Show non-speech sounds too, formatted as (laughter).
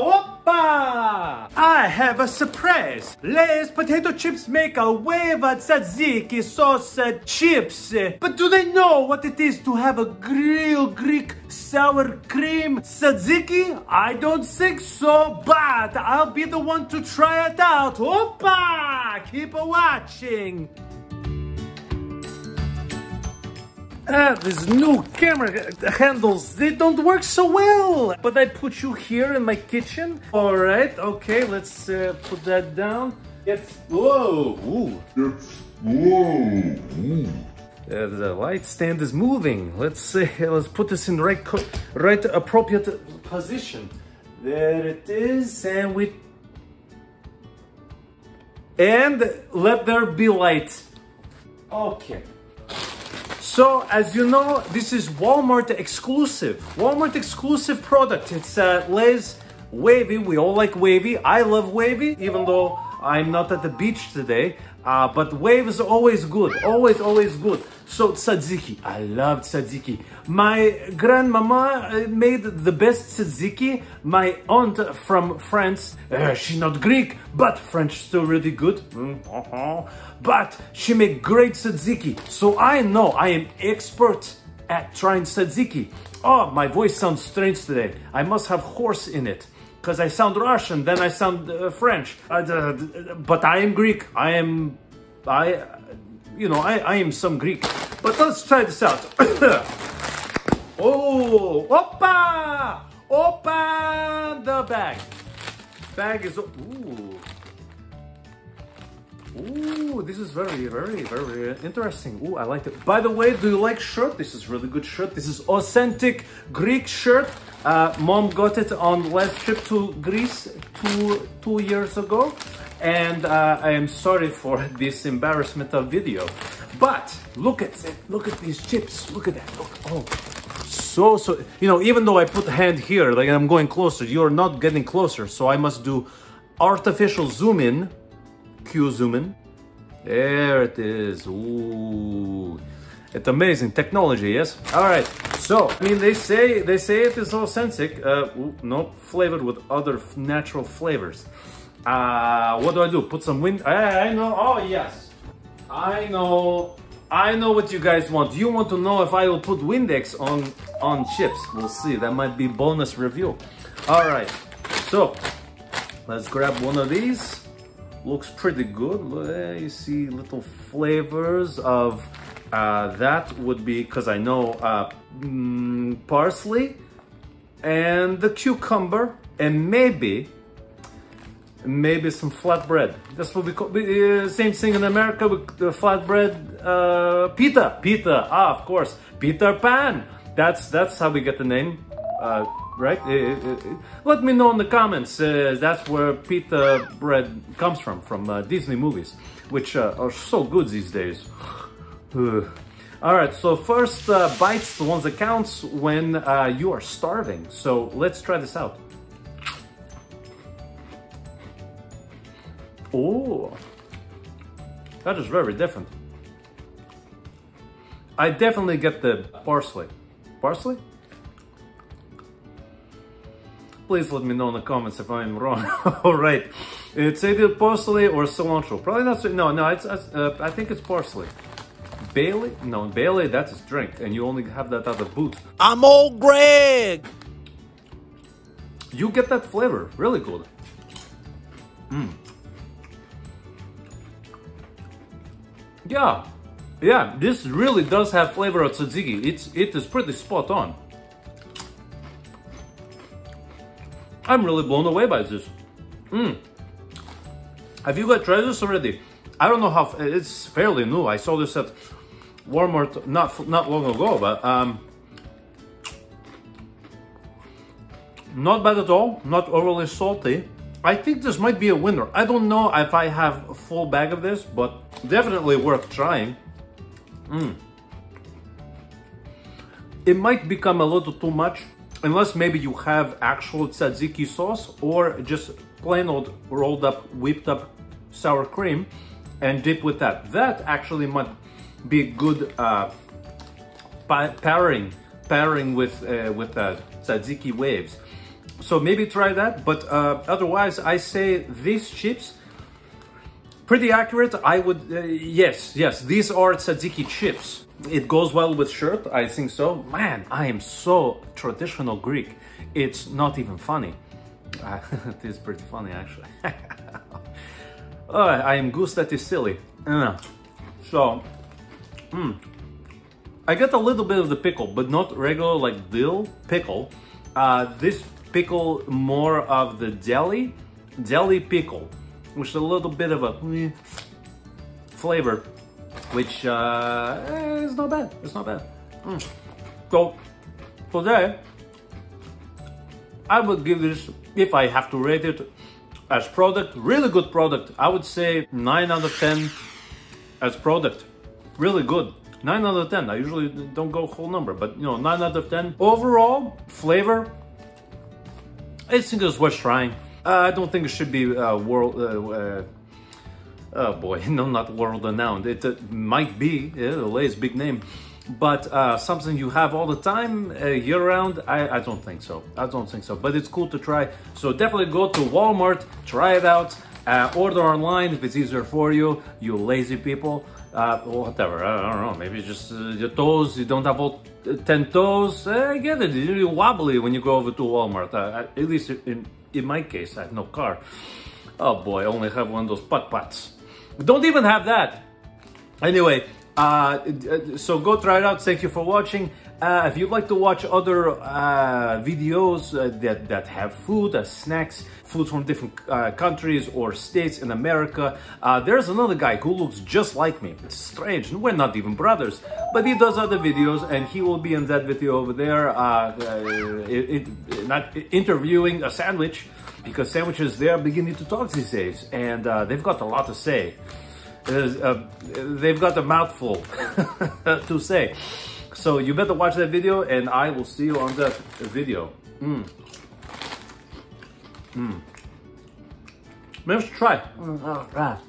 Opa! Oh, I have a surprise! Lay's potato chips make a wave at tzatziki sauce uh, chips. But do they know what it is to have a grilled Greek sour cream tzatziki? I don't think so, but I'll be the one to try it out. Opa! Keep watching! Ah, these new camera handles, they don't work so well. But I put you here in my kitchen. All right, okay, let's uh, put that down. It's, whoa, ooh. It's whoa. Ooh. Uh, the light stand is moving. Let's uh, let's put this in right right appropriate position. There it is, and we and let there be light. Okay. So as you know, this is Walmart exclusive. Walmart exclusive product. It's uh, Lay's Wavy. We all like Wavy. I love Wavy, even though I'm not at the beach today. Uh, but waves always good. Always, always good. So tzatziki. I love tzatziki. My grandmama uh, made the best tzatziki. My aunt from France, uh, she's not Greek, but French still really good. Mm -huh. But she made great tzatziki. So I know I am expert at trying tzatziki. Oh, my voice sounds strange today. I must have hoarse in it because I sound Russian, then I sound uh, French. Uh, but I am Greek. I am, I, you know, I, I am some Greek. But let's try this out. (coughs) oh, opa! Open the bag. Bag is, ooh. Ooh, this is very, very, very interesting. Ooh, I like it. By the way, do you like shirt? This is really good shirt. This is authentic Greek shirt. Uh, Mom got it on last trip to Greece two, two years ago. And uh, I am sorry for (laughs) this embarrassment of video. But look at it. Look at these chips. Look at that. Look. Oh, so, so, you know, even though I put hand here, like I'm going closer, you're not getting closer. So I must do artificial zoom in. Q zoom in. There it is. Ooh. It's amazing technology, yes? All right. So, I mean, they say they say it is authentic, uh, no, flavored with other natural flavors. Uh, what do I do? Put some wind. I, I know. Oh, yes. I know. I know what you guys want. You want to know if I will put Windex on on chips. We'll see. That might be bonus review. All right. So, let's grab one of these. Looks pretty good. You see little flavors of uh, that would be because I know uh, mm, parsley and the cucumber and maybe maybe some flatbread. That's what we call uh, same thing in America with the flatbread uh, pita. Pita, ah, of course, Peter Pan. That's that's how we get the name, uh, right? let me know in the comments. Uh, that's where pita bread comes from, from uh, Disney movies, which uh, are so good these days. (sighs) All right, so first bites, the ones that counts when you are starving. So let's try this out. Oh, that is very different. I definitely get the parsley. Parsley? Please let me know in the comments if I'm wrong. (laughs) All right, it's either parsley or cilantro. Probably not. No, no, it's. Uh, I think it's parsley. Bailey? No, Bailey. That's his drink, and you only have that out of boot. I'm old Greg. You get that flavor, really good. Mmm. Yeah, yeah, this really does have flavor of tzatziki. It's, it is pretty spot on. I'm really blown away by this. Mmm. Have you guys tried this already? I don't know how, it's fairly new. I saw this at Walmart not, not long ago, but um, not bad at all, not overly salty. I think this might be a winner. I don't know if I have a full bag of this, but definitely worth trying. Mm. It might become a little too much, unless maybe you have actual tzatziki sauce or just plain old rolled up, whipped up sour cream and dip with that. That actually might be a good uh, pairing pairing with uh, with uh, tzatziki waves. So maybe try that. But uh, otherwise, I say these chips pretty accurate. I would uh, yes yes these are tzatziki chips. It goes well with shirt. I think so. Man, I am so traditional Greek. It's not even funny. Uh, (laughs) it is pretty funny actually. (laughs) oh, I am goose that is silly. So, mm, I get a little bit of the pickle, but not regular like dill pickle. Uh, this pickle more of the deli, deli pickle, is a little bit of a flavor, which uh, eh, is not bad. It's not bad. Mm. So, today, I would give this, if I have to rate it as product, really good product. I would say 9 out of 10 as product. Really good. 9 out of 10. I usually don't go whole number, but you know, 9 out of 10. Overall, flavor, I think it's worth trying. Uh, I don't think it should be uh, world. Uh, uh oh boy, (laughs) no, not world renowned. It uh, might be. Yeah, Lay's big name, but uh, something you have all the time, year round. I, I don't think so. I don't think so. But it's cool to try. So definitely go to Walmart, try it out. order online if it's easier for you. You lazy people. Uh, whatever, I don't know, maybe just uh, your toes, you don't have all 10 toes, I get it, you're wobbly when you go over to Walmart, uh, at least in, in my case, I have no car. Oh boy, I only have one of those putt putts. Don't even have that. Anyway, uh, so go try it out. Thank you for watching. Uh, if you'd like to watch other uh, videos uh, that, that have food, uh, snacks, food from different uh, countries or states in America, there's another guy who looks just like me. It's strange. We're not even brothers, but he does other videos and he will be in that video over there, it, it, not interviewing a sandwich because sandwiches, they are beginning to talk these days and they've got a lot to say uh, they've got a mouthful (laughs) to say. So you better watch that video and I will see you on that video. Mm. Mm. Let's try. Mm,